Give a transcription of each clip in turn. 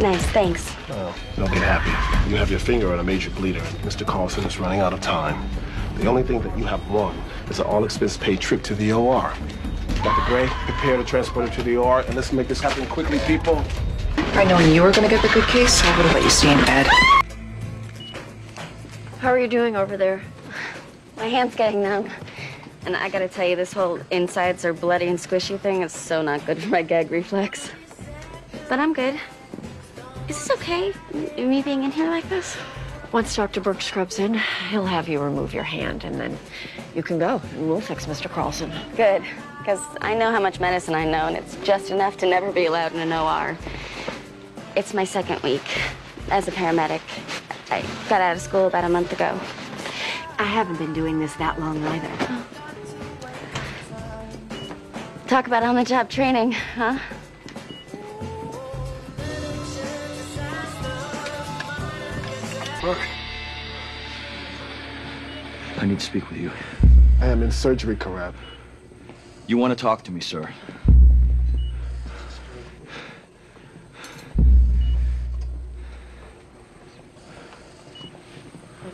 Nice, thanks. Well, don't get happy. You have your finger on a major bleeder, and Mr. Carlson is running out of time. The only thing that you have won is an all-expense-paid trip to the OR. Dr. Grey, prepare to transport her to the OR, and let's make this happen quickly, people. I knowing you were gonna get the good case, I would have let you stay in bed. How are you doing over there? My hand's getting numb. And I gotta tell you, this whole insides are bloody and squishy thing is so not good for my gag reflex. But I'm good. Is this okay? Me being in here like this? Once Dr. Burke scrubs in, he'll have you remove your hand, and then you can go, and we'll fix Mr. Carlson. Good. Because I know how much medicine I know, and it's just enough to never be allowed in an OR. It's my second week as a paramedic. I got out of school about a month ago. I haven't been doing this that long either. Talk about on-the-job training, huh? Look, I need to speak with you. I am in surgery, Karev. You want to talk to me, sir?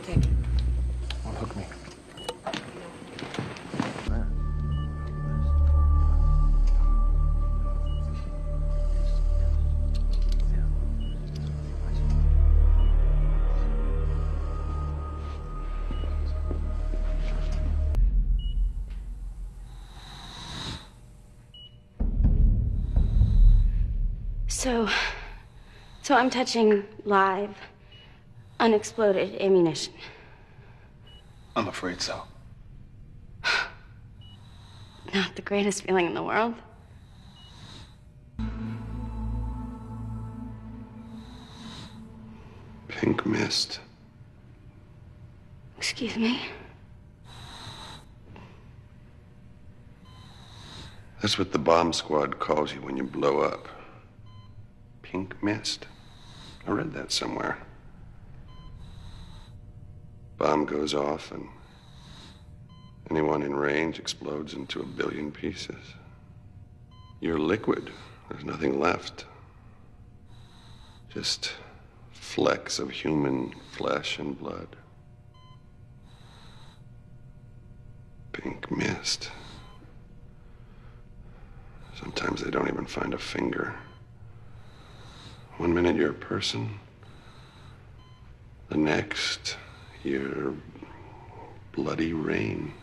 Okay. Unhook So, so I'm touching live, unexploded ammunition. I'm afraid so. Not the greatest feeling in the world. Pink mist. Excuse me. That's what the bomb squad calls you when you blow up. Pink mist. I read that somewhere. Bomb goes off and anyone in range explodes into a billion pieces. You're liquid. There's nothing left. Just flecks of human flesh and blood. Pink mist. Sometimes they don't even find a finger. One minute you're a person, the next you're bloody rain.